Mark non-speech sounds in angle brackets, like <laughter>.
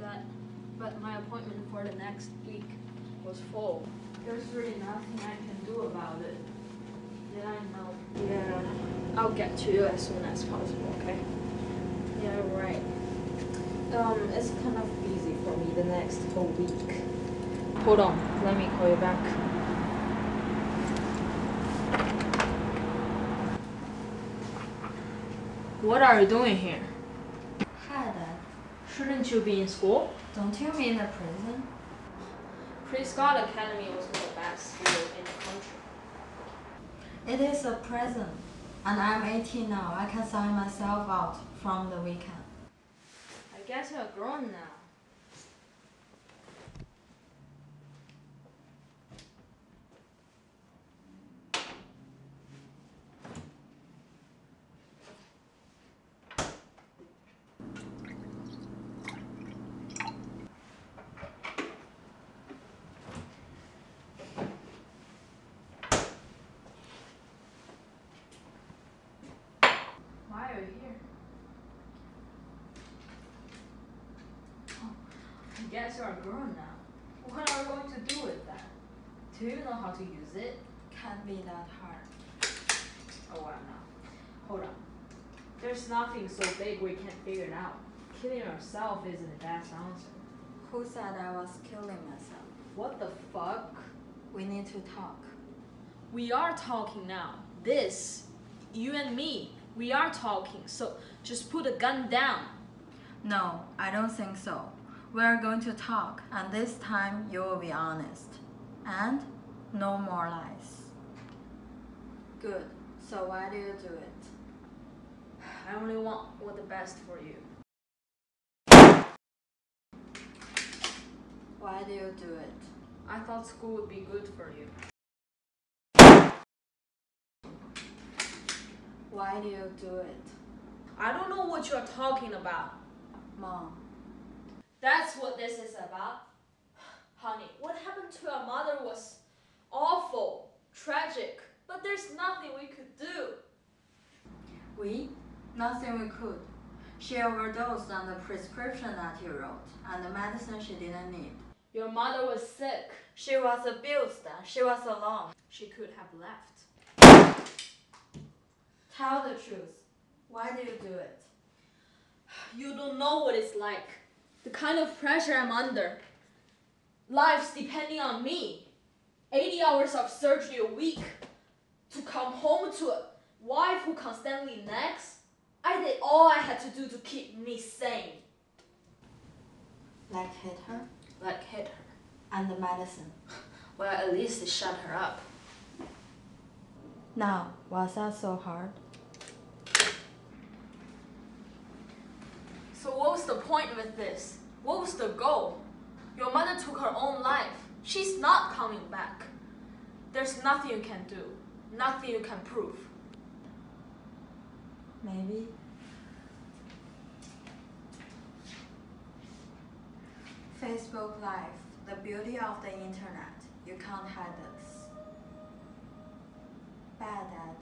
that, but my appointment for the next week was full. There's really nothing I can do about it. Did I know? Yeah, I'll get to you as soon as possible, okay? Yeah, right. Um, it's kind of busy for me the next whole week. Hold on, let me call you back. What are you doing here? Hi, Dad. Shouldn't you be in school? Don't you mean a prison? Prescott Academy was the best school in the country. It is a prison. And I'm 18 now. I can sign myself out from the weekend. I guess you're grown now. Why are you here? Oh, Guess you're a girl now. What are you going to do with that? Do you know how to use it? Can't be that hard. Oh, wow, now. Hold on. There's nothing so big we can't figure it out. Killing yourself isn't the best answer. Who said I was killing myself? What the fuck? We need to talk. We are talking now. This, you and me, we are talking. So just put the gun down. No, I don't think so. We're going to talk, and this time you will be honest. And no more lies. Good. So why do you do it? I only want what the best for you. Why do you do it? I thought school would be good for you. Why do you do it? I don't know what you're talking about. Mom, That's what this is about. Honey, what happened to your mother was awful, tragic, but there's nothing we could do. we? Nothing we could. She overdosed on the prescription that you wrote and the medicine she didn't need. Your mother was sick. She was abused. She was alone. She could have left. Tell the truth. Why do you do it? You don't know what it's like. The kind of pressure I'm under. Life's depending on me. 80 hours of surgery a week. To come home to a wife who constantly nags. I did all I had to do to keep me sane. Like hit her? Like hit her. And the medicine. <laughs> Well, at least it shut her up. Now, was that so hard? So what was the point with this? What was the goal? Your mother took her own life. She's not coming back. There's nothing you can do. Nothing you can prove. Maybe. Facebook Live, the beauty of the internet. You can't hide this. Bad Dad.